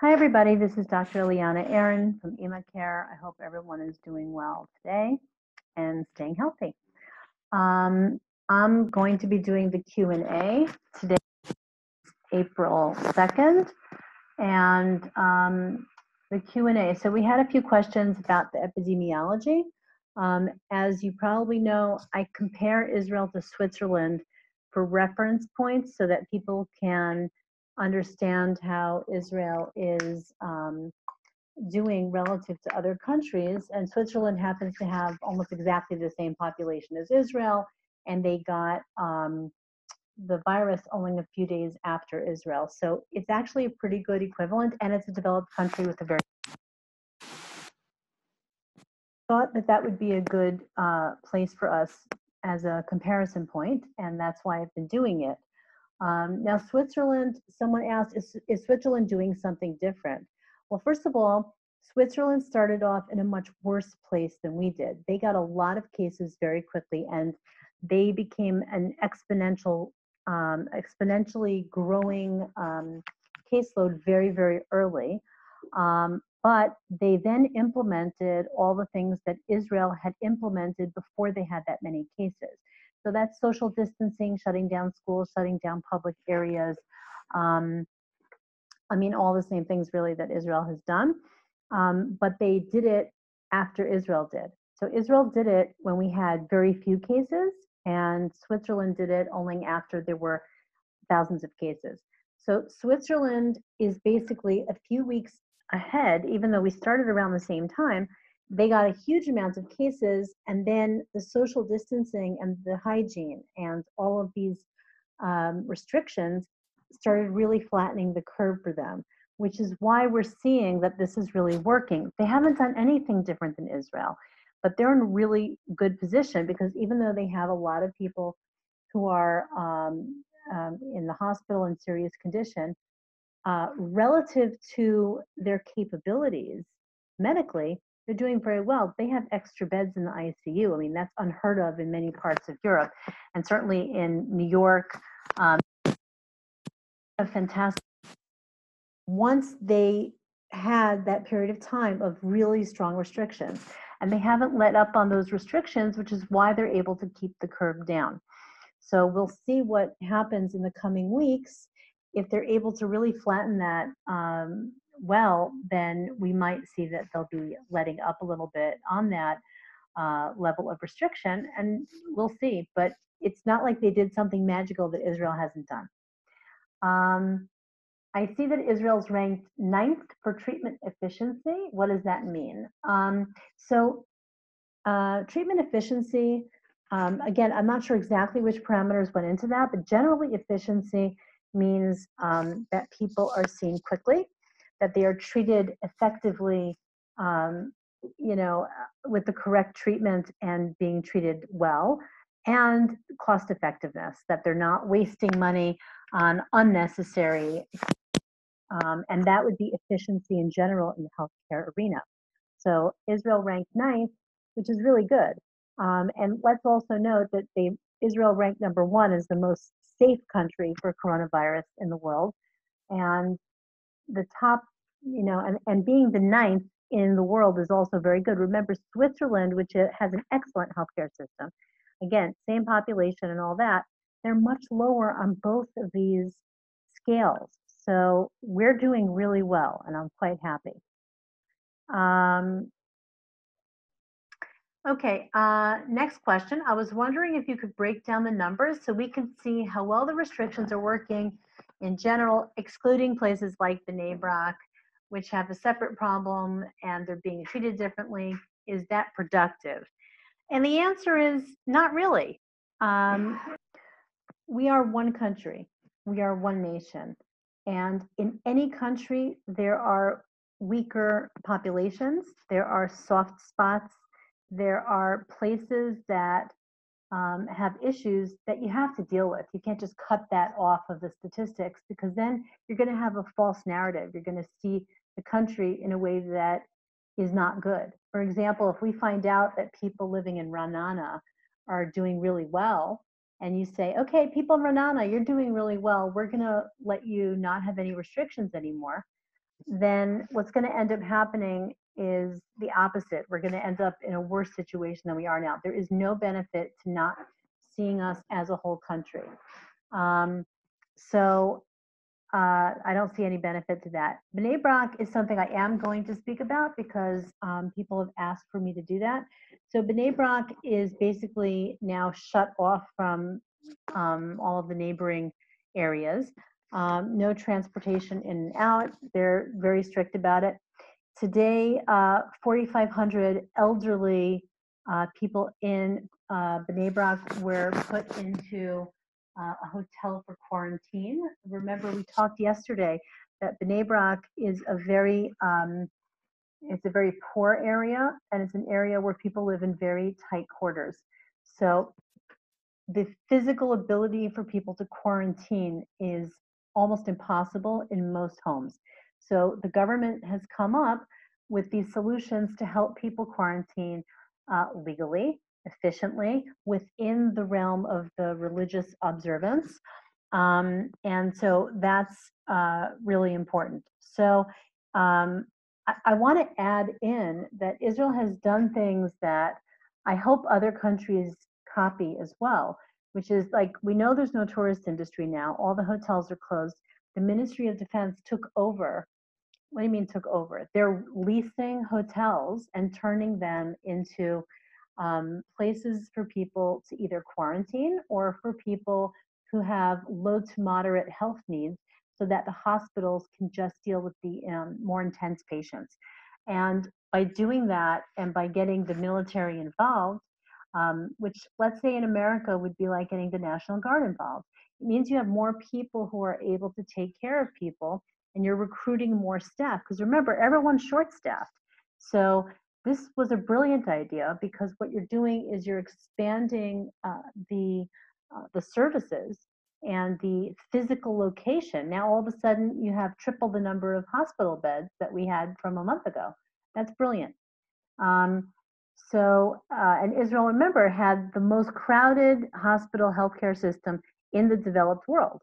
Hi, everybody. This is Dr. Eliana Aaron from EMA Care. I hope everyone is doing well today and staying healthy. Um, I'm going to be doing the Q&A today, April 2nd, and um, the Q&A. So we had a few questions about the epidemiology. Um, as you probably know, I compare Israel to Switzerland for reference points so that people can understand how Israel is um, doing relative to other countries. And Switzerland happens to have almost exactly the same population as Israel, and they got um, the virus only a few days after Israel. So it's actually a pretty good equivalent, and it's a developed country with a very thought that that would be a good uh, place for us as a comparison point, and that's why I've been doing it. Um, now, Switzerland, someone asked, is, is Switzerland doing something different? Well, first of all, Switzerland started off in a much worse place than we did. They got a lot of cases very quickly and they became an exponential, um, exponentially growing um, caseload very, very early. Um, but they then implemented all the things that Israel had implemented before they had that many cases. So that's social distancing, shutting down schools, shutting down public areas. Um, I mean, all the same things really that Israel has done. Um, but they did it after Israel did. So Israel did it when we had very few cases, and Switzerland did it only after there were thousands of cases. So Switzerland is basically a few weeks ahead, even though we started around the same time, they got a huge amount of cases and then the social distancing and the hygiene and all of these um, restrictions started really flattening the curve for them which is why we're seeing that this is really working. They haven't done anything different than israel but they're in a really good position because even though they have a lot of people who are um, um, in the hospital in serious condition uh, relative to their capabilities medically they're doing very well. They have extra beds in the ICU. I mean, that's unheard of in many parts of Europe, and certainly in New York. Um, a fantastic. Once they had that period of time of really strong restrictions, and they haven't let up on those restrictions, which is why they're able to keep the curve down. So we'll see what happens in the coming weeks if they're able to really flatten that um, well, then we might see that they'll be letting up a little bit on that uh, level of restriction, and we'll see. But it's not like they did something magical that Israel hasn't done. Um, I see that Israel's ranked ninth for treatment efficiency. What does that mean? Um, so, uh, treatment efficiency, um, again, I'm not sure exactly which parameters went into that, but generally, efficiency means um, that people are seen quickly that they are treated effectively, um, you know, uh, with the correct treatment and being treated well, and cost effectiveness, that they're not wasting money on unnecessary, um, and that would be efficiency in general in the healthcare arena. So Israel ranked ninth, which is really good. Um, and let's also note that they, Israel ranked number one as the most safe country for coronavirus in the world. And the top, you know, and, and being the ninth in the world is also very good. Remember, Switzerland, which has an excellent healthcare system, again, same population and all that, they're much lower on both of these scales. So we're doing really well, and I'm quite happy. Um, okay, uh, next question. I was wondering if you could break down the numbers so we can see how well the restrictions are working in general, excluding places like B'nai Brak, which have a separate problem and they're being treated differently, is that productive? And the answer is not really. Um, we are one country, we are one nation. And in any country, there are weaker populations, there are soft spots, there are places that um, have issues that you have to deal with. You can't just cut that off of the statistics because then you're going to have a false narrative. You're going to see the country in a way that is not good. For example, if we find out that people living in Ra'anana are doing really well, and you say, okay, people in Ra'anana, you're doing really well, we're going to let you not have any restrictions anymore. then what's going to end up happening is the opposite. We're going to end up in a worse situation than we are now. There is no benefit to not seeing us as a whole country. Um, so uh, I don't see any benefit to that. B'nai Brak is something I am going to speak about because um, people have asked for me to do that. So B'nai Brak is basically now shut off from um, all of the neighboring areas. Um, no transportation in and out. They're very strict about it. Today, uh, 4,500 elderly uh, people in uh, B'nai Brak were put into uh, a hotel for quarantine. Remember, we talked yesterday that B'nai Brak is a very um, it's a very poor area, and it's an area where people live in very tight quarters. So the physical ability for people to quarantine is almost impossible in most homes. So the government has come up with these solutions to help people quarantine uh, legally, efficiently, within the realm of the religious observance. Um, and so that's uh, really important. So um, I, I want to add in that Israel has done things that I hope other countries copy as well, which is like we know there's no tourist industry now, all the hotels are closed. The Ministry of Defense took over what do you mean took over? They're leasing hotels and turning them into um, places for people to either quarantine or for people who have low to moderate health needs so that the hospitals can just deal with the um, more intense patients. And by doing that and by getting the military involved, um, which let's say in America would be like getting the National Guard involved, it means you have more people who are able to take care of people and you're recruiting more staff because remember everyone's short staffed so this was a brilliant idea because what you're doing is you're expanding uh, the uh, the services and the physical location. Now all of a sudden you have triple the number of hospital beds that we had from a month ago. That's brilliant. Um, so uh, and israel remember had the most crowded hospital healthcare system in the developed world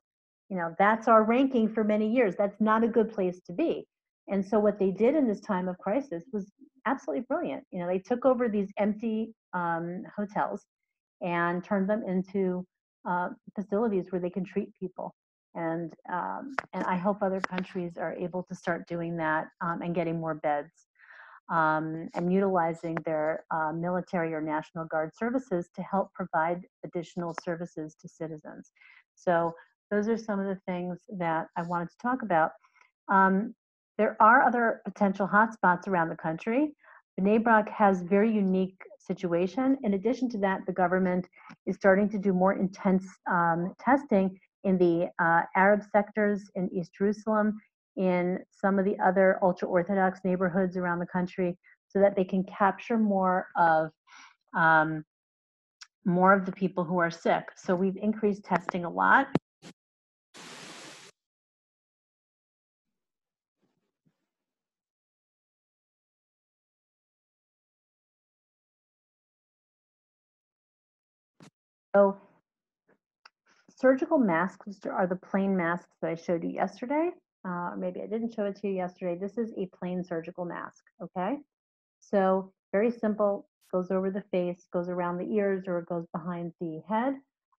you know, that's our ranking for many years. That's not a good place to be. And so what they did in this time of crisis was absolutely brilliant. You know, they took over these empty um, hotels and turned them into uh, facilities where they can treat people. And um, and I hope other countries are able to start doing that um, and getting more beds um, and utilizing their uh, military or National Guard services to help provide additional services to citizens. So those are some of the things that I wanted to talk about. Um, there are other potential hotspots around the country. B'nai Brak has very unique situation. In addition to that, the government is starting to do more intense um, testing in the uh, Arab sectors in East Jerusalem, in some of the other ultra-Orthodox neighborhoods around the country, so that they can capture more of um, more of the people who are sick. So we've increased testing a lot. So surgical masks are the plain masks that I showed you yesterday. Uh, maybe I didn't show it to you yesterday. This is a plain surgical mask, okay? So very simple, goes over the face, goes around the ears, or it goes behind the head.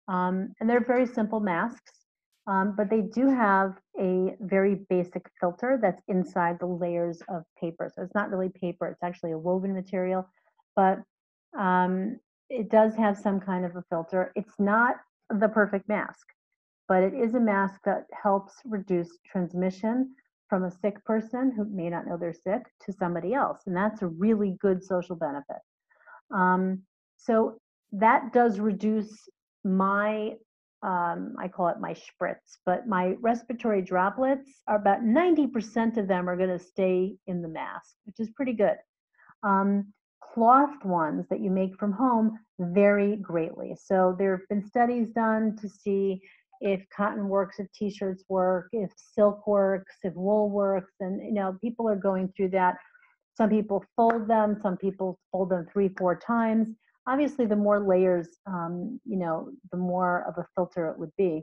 Um, and they're very simple masks, um, but they do have a very basic filter that's inside the layers of paper. So it's not really paper, it's actually a woven material, but um, it does have some kind of a filter. It's not the perfect mask, but it is a mask that helps reduce transmission from a sick person who may not know they're sick to somebody else. And that's a really good social benefit. Um, so that does reduce my, um, I call it my spritz, but my respiratory droplets are about 90% of them are going to stay in the mask, which is pretty good. Um, clothed ones that you make from home vary greatly. So there have been studies done to see if cotton works, if t-shirts work, if silk works, if wool works, and you know people are going through that. Some people fold them, some people fold them three, four times. Obviously, the more layers, um, you know, the more of a filter it would be.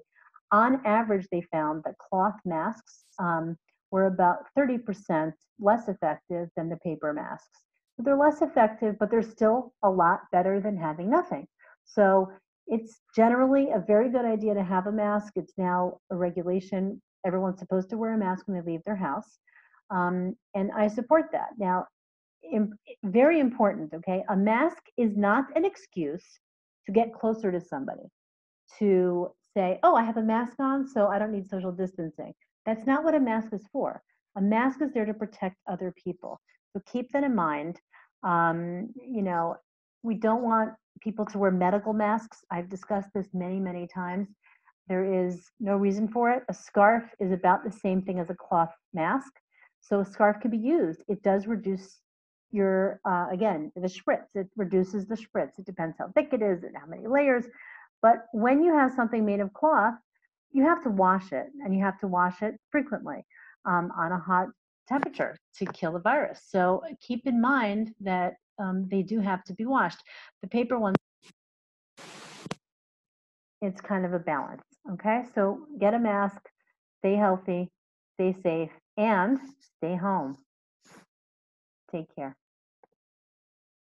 On average, they found that cloth masks um, were about 30% less effective than the paper masks. They're less effective, but they're still a lot better than having nothing. So it's generally a very good idea to have a mask. It's now a regulation. Everyone's supposed to wear a mask when they leave their house. Um, and I support that. Now, im- very important, okay? A mask is not an excuse to get closer to somebody, to say, oh, I have a mask on, so I don't need social distancing. That's not what a mask is for. A mask is there to protect other people. So keep that in mind. Um, you know, we don't want people to wear medical masks. I've discussed this many, many times. There is no reason for it. A scarf is about the same thing as a cloth mask. So a scarf can be used. It does reduce your, uh, again, the spritz. It reduces the spritz. It depends how thick it is and how many layers. But when you have something made of cloth, you have to wash it and you have to wash it frequently um, on a hot temperature to kill the virus. So keep in mind that um, they do have to be washed. The paper ones, it's kind of a balance. Okay, so get a mask, stay healthy, stay safe, and stay home. Take care.